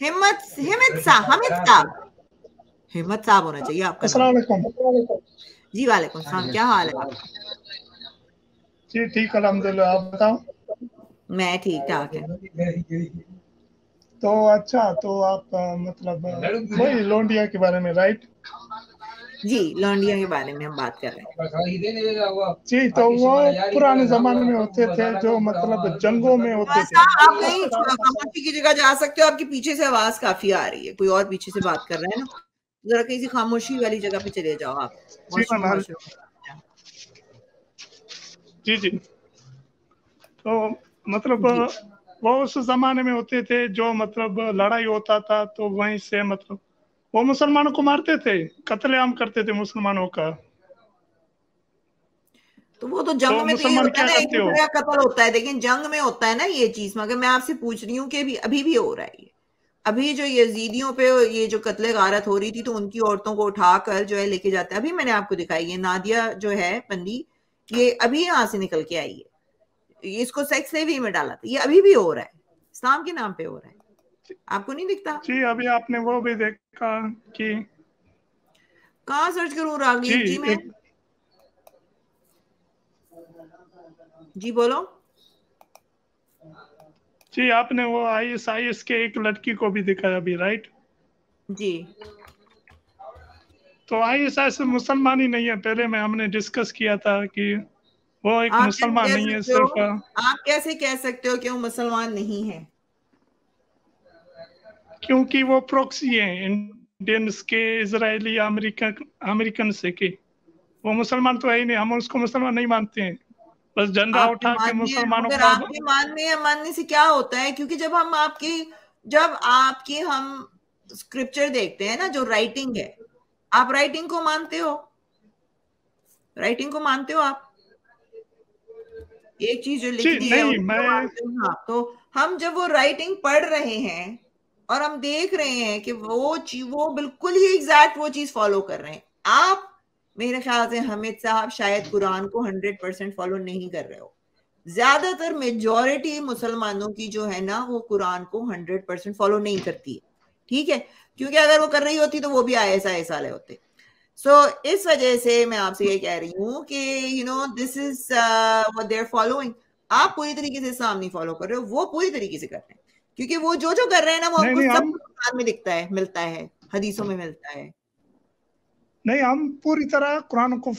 हिम्मत हिम्मत साहब हमिद साहब हिम्मत साहब होना चाहिए आपका जी वालेकुम सलाम क्या हाल है जी ठीक अलहमदुल्ला आप बताओ मैं ठीक ठाक है तो अच्छा तो आप मतलब वही लोंडिया के बारे में राइट जी लौंडिया के बारे में हम बात कर रहे हैं। जी तो वो पुराने जमाने में होते थे जो मतलब जंगों में होते थे। आप कहीं खामोशी की जगह जा सकते हो आपकी पीछे से आवाज़ काफ़ी आ रही है कोई और पीछे से बात कर रहे हैं ना? जरा किसी खामोशी वाली जगह पे चले जाओ आप जी जी तो मतलब वो उस जमाने में होते थे जो मतलब लड़ाई होता था तो वहीं से मतलब वो मुसलमानों को मारते थे कत्लेआम करते थे मुसलमानों का। तो वो तो जंग तो में तो ये होता है ना एक का कत्ल होता है। लेकिन जंग में होता है ना ये चीज़ मगर मैं आपसे पूछ रही हूँ कि अभी अभी भी हो रहा है अभी जो यजीदियों पे ये जो कत्ले गारत हो रही थी तो उनकी औरतों को उठाकर जो है लेके जाते हैं। अभी मैंने आपको दिखाई ये नादिया जो है बंदी ये अभी यहाँ से निकल के आई है। इसको सेक्स सेवी में डाला था। ये अभी भी हो रहा है। इस्लाम के नाम पे हो रहा है। आपको नहीं दिखता? जी अभी आपने वो भी देखा कि कहा सर्च करूँ रागनी जी, जी में जी बोलो। जी आपने वो आई एस आई एस के एक लड़की को भी दिखाया अभी राइट जी। तो आई एस आई एस मुसलमान ही नहीं है। पहले में हमने डिस्कस किया था कि वो एक मुसलमान नहीं है? सिर्फ़ आप कैसे कह सकते हो कि वो मुसलमान नहीं है? क्योंकि वो प्रोक्सी है इंडियंस के इसराइली अमेरिकन अमेरिकन से के। वो मुसलमान तो है ही नहीं हम उसको मुसलमान नहीं मानते हैं। बस झंडा उठा के मुसलमानों को आपके मानने या मानने से क्या होता है? क्योंकि जब हम आपकी जब आपकी हम स्क्रिप्चर देखते हैं ना जो राइटिंग है आप राइटिंग को मानते हो? राइटिंग को मानते हो आप? एक चीज़ जो लिख दी है मैं... हाँ तो हम जब वो राइटिंग पढ़ रहे हैं और हम देख रहे हैं कि वो चीज़ वो बिल्कुल ही एग्जैक्ट वो चीज़ फॉलो कर रहे हैं। आप मेरे ख्याल से हमिद साहब शायद कुरान को हंड्रेड परसेंट फॉलो नहीं कर रहे हो। ज़्यादातर मेजोरिटी मुसलमानों की जो है ना वो कुरान को हंड्रेड परसेंट फॉलो नहीं करती है। ठीक है? क्योंकि अगर वो कर रही होती तो वो भी आई एस आई एस वाले होते। सो so, इस वजह से मैं आपसे ये कह रही हूँ कि you know this is there following आप पूरी तरीके से इस्लाम नहीं फॉलो कर रहे हो वो पूरी तरीके से कर रहे हैं। क्योंकि वो जो जो कर रहे हैं ना वो हमको सब कुरान में दिखता है मिलता है हदीसों में मिलता है। नहीं हम पूरी तरह कुरान को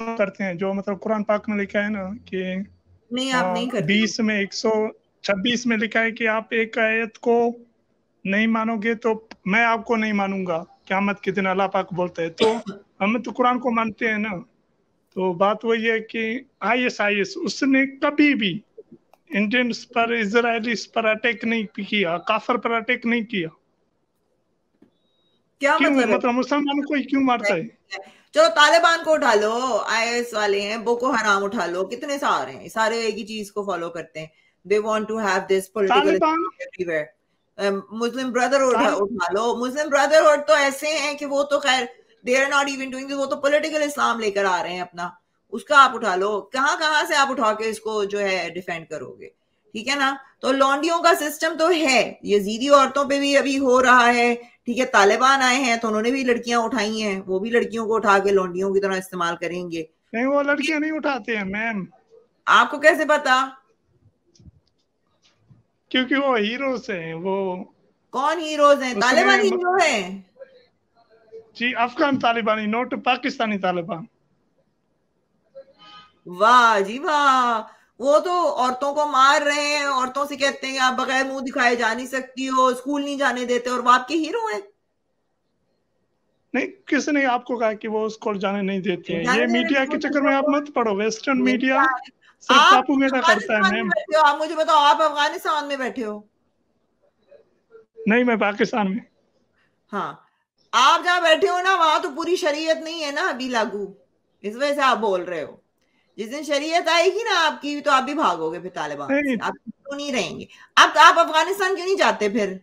करते हैं जो मतलब कुरान पाक में लिखा है ना कि नहीं आप नहीं करते। बीस में एक सौ छब्बीस में लिखा है कि आप एक आयत को नहीं मानोगे तो मैं आपको नहीं मानूँगा। क्या मत के दिन अल्लाह पाक बोलते हैं। तो हम तो कुरान को मानते हैं ना। तो बात वही है कि आई एस आई एस उसने कभी भी इंडियंस पर इसराइलीस पर अटैक नहीं किया काफर पर अटैक नहीं किया। क्या क्यों मतलब, मतलब मुसलमानों को ही क्यों मारता है? चलो तालिबान को उठा लो आईएस वाले हैं बोको हराम उठा लो कितने सारे हैं? सारे एक ही चीज़ को फॉलो करते हैं। They want to have this political Muslim Brotherhood उठा लो। मुस्लिम ब्रदरहुड तो ऐसे हैं कि वो तो खैर they are not even doing वो तो पॉलिटिकल इस्लाम लेकर आ रहे हैं अपना। उसका आप उठा लो। कहाँ कहाँ से आप उठा के इसको जो है डिफेंड करोगे? ठीक है ना? तो लॉन्डियों का सिस्टम तो है। ये जीदी औरतों पे भी अभी हो रहा है। ठीक है तालिबान आए हैं तो उन्होंने भी लड़कियाँ उठाई हैं। वो भी लड़कियों को उठा के लॉन्डियों की तरह इस्तेमाल करेंगे। नहीं वो लड़कियाँ नहीं उठाते हैं मैम आपको कैसे पता? क्योंकि वो हीरोज हैं वो कौन हीरोज हैं? तालिबान हीरो हैं? जी अफगान तालिबानी नोट पाकिस्तानी तालिबान। वाह जी वाह। वो तो औरतों को मार रहे हैं औरतों से कहते हैं आप बगैर मुँह दिखाए जा नहीं सकती हो स्कूल नहीं जाने देते और वो आपके हीरो हैं? नहीं किसने आपको कहा कि वो स्कूल जाने नहीं देते हैं। ये मीडिया के चक्कर में आप मत पढ़ो वेस्टर्न मीडिया प्रोपेगेंडा करता है। आप मुझे बताओ आप अफ़गानिस्तान में बैठे हो? नहीं मैं पाकिस्तान में। हाँ। आप जहाँ बैठे हो ना वहाँ तो पूरी शरीयत नहीं है ना अभी लागू। इस वजह से आप बोल रहे हो। जिस दिन शरीयत आएगी ना आपकी तो आप भी भागोगे फिर तालिबान आप क्यों नहीं रहेंगे। अब तो आप अफ़गानिस्तान क्यों नहीं जाते फिर?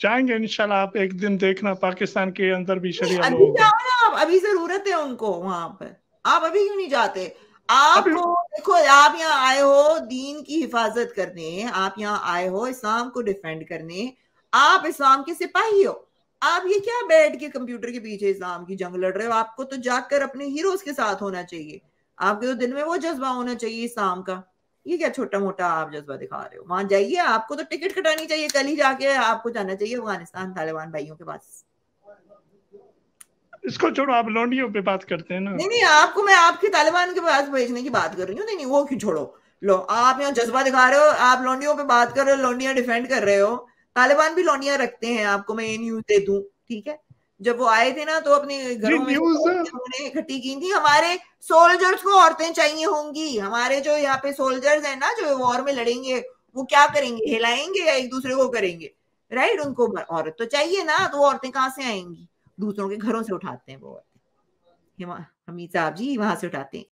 जाएँगे इंशाल्लाह। आप एक दिन देखना पाकिस्तान के अंदर भी शरीयत अभी जाओ ना आप अभी ज़रूरत है उनको वहाँ पर। आप अभी क्यों नहीं जाते? आप देखो आप यहाँ आए हो दीन की हिफाजत करने आप यहाँ आए हो इस्लाम को डिफेंड करने। आप इस्लाम के सिपाही हो। आप ये क्या बैठ के कंप्यूटर के पीछे इस्लाम की जंग लड़ रहे हो? आपको तो जाकर अपने हीरोज के साथ होना चाहिए। आपके तो दिन में वो जज्बा होना चाहिए इस्लाम का। ये क्या छोटा मोटा आप जज्बा दिखा रहे हो? वहाँ जाइए आपको तो टिकट कटानी चाहिए कल ही जाके आपको जाना चाहिए अफ़गानिस्तान तालिबान भाइयों के पास। इसको छोड़ो आप लोंडियों पे बात करते हैं ना। नहीं नहीं आपको मैं आपके तालिबान के पास भेजने की बात कर रही हूँ। नहीं नहीं वो क्यों छोड़ो? लो आप यहाँ जज्बा दिखा रहे हो आप लोंडियों पे बात कर रहे हो लोंडिया डिफेंड कर रहे हो। तालिबान भी लोंडिया रखते हैं आपको मैं ये न्यूज़ दे दूँ ठीक है? जब वो आए थे ना तो अपने घरों में उन्होंने इकट्ठी की थी। हमारे सोल्जर्स को औरतें चाहिए होंगी। हमारे जो यहाँ पे सोल्जर्स हैं ना जो वॉर में लड़ेंगे वो क्या करेंगे? हिलाएँगे या एक दूसरे को करेंगे? राइट उनको औरत तो चाहिए ना तो औरतें कहाँ से आएँगी? दूसरों के घरों से उठाते हैं वो औरतें। हमीद साहब जी वहाँ से उठाते हैं।